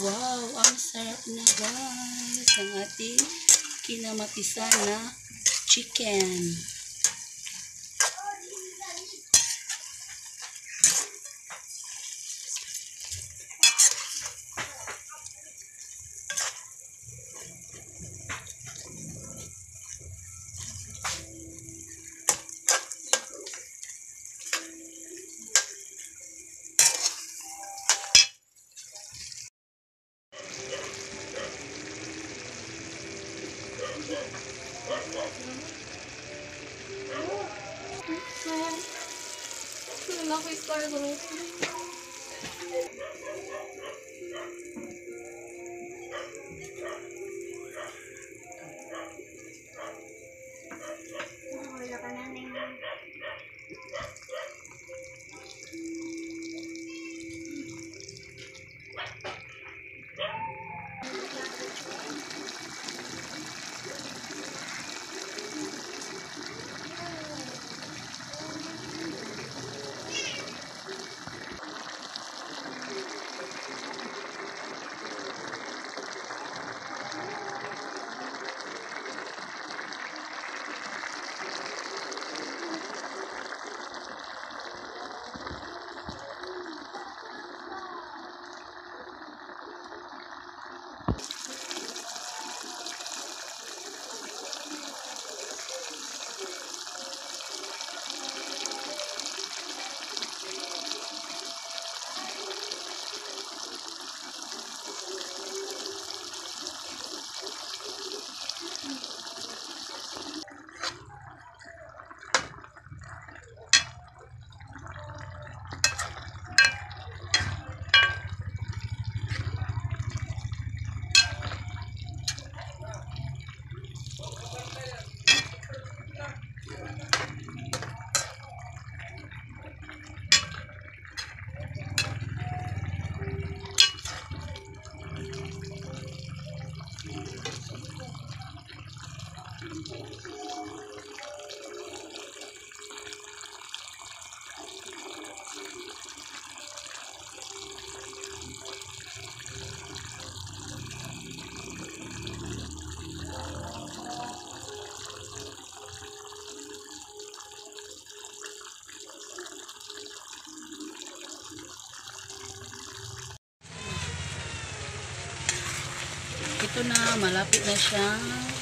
Wow, ang sarap na guys ang ating kinamatisan na chicken. Laki star Ito na, malapit na siyang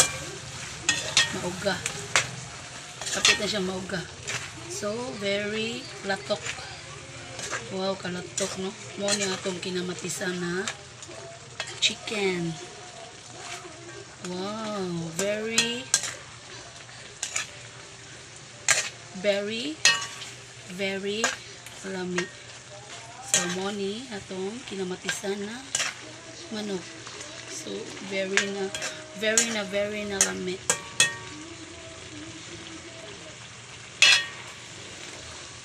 mauga. Malapit na siyang mauga. So, very latok. Wow, kalatok, no? Mo ni atong kinamatisan na chicken. Wow, very very very lami. So, mo atong kinamatisan na manok. So, very na, very na, very na lami.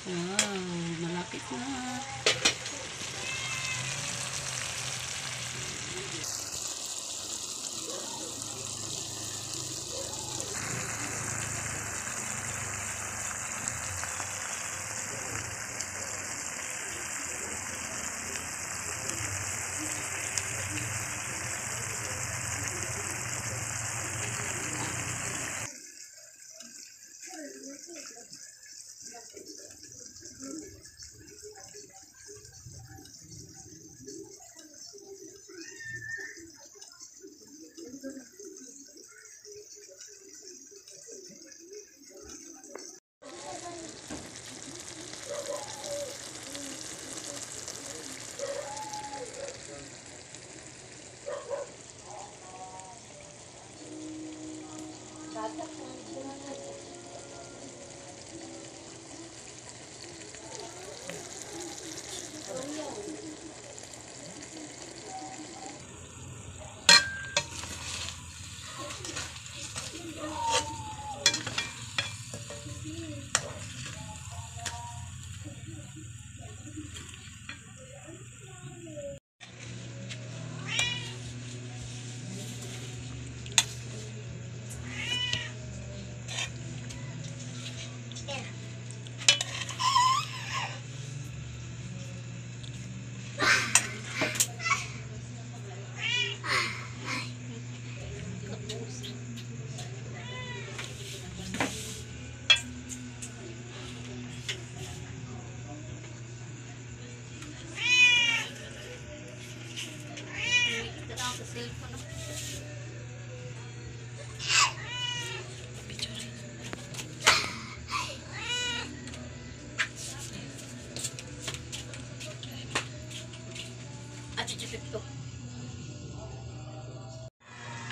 Wow, malapit na.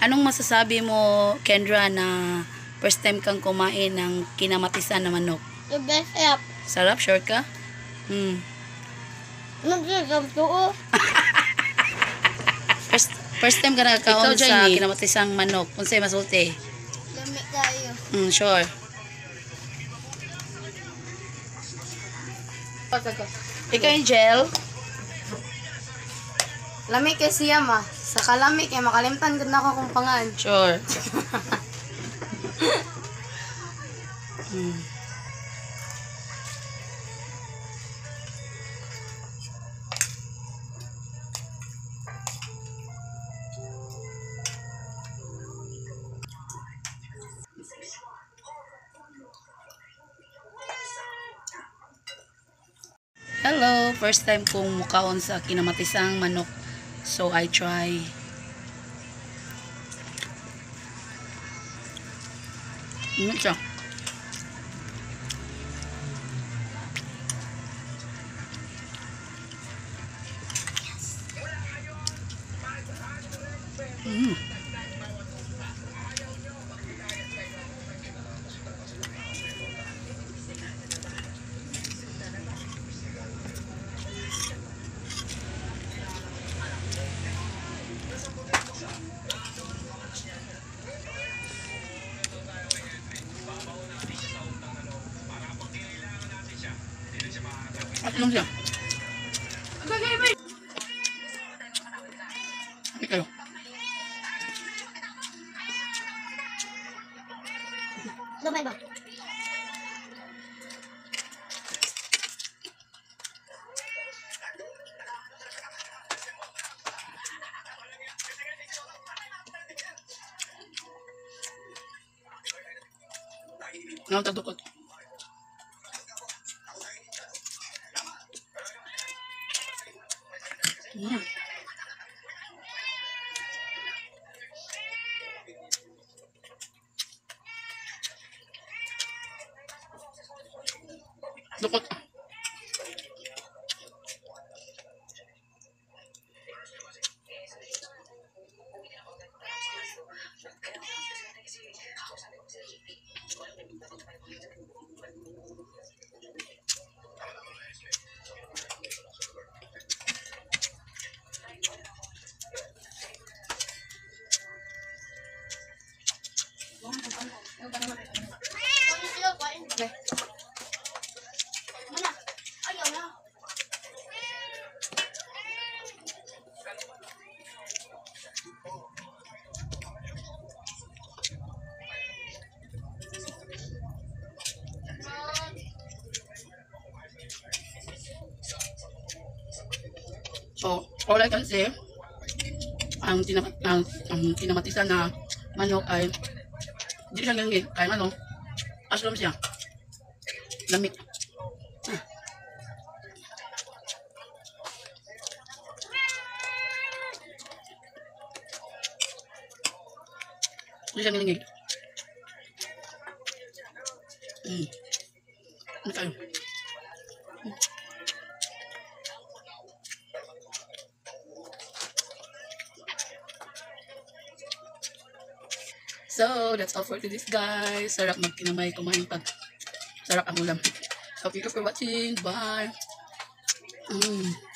Anong masasabi mo, Kendra, na first time kang kumain ng kinamatisan na manok? The best app. Sarap, sure ka? Hmm. Nagsigam to. First, first time ka nakakaon sa Jenny. kinamatisang manok. Kung sa'yo masulti. Lami tayo. Hmm, sure. Ikaw, Angel? Lami kay siya ma. Sa kalami kay makalimtan gud na kung pangan. Sure. hmm. Hello, first time kong mukaon sa kinamatisang manok. So I try. Ano Lang siya. Hindi kayo. Lumay ba? Ano tadukot? No. So, all I can say, ang, tinam ang, ang tinamatisan na manok ay hindi siya gangin. Kaya ano, aslam siya. Lamig. Hindi siya gangin. Mm. Ano tayo? So, that's all for today's guys. Sarap magkinamay kumain pag sarap ang ulam. So, thank you for watching. Bye. Mm.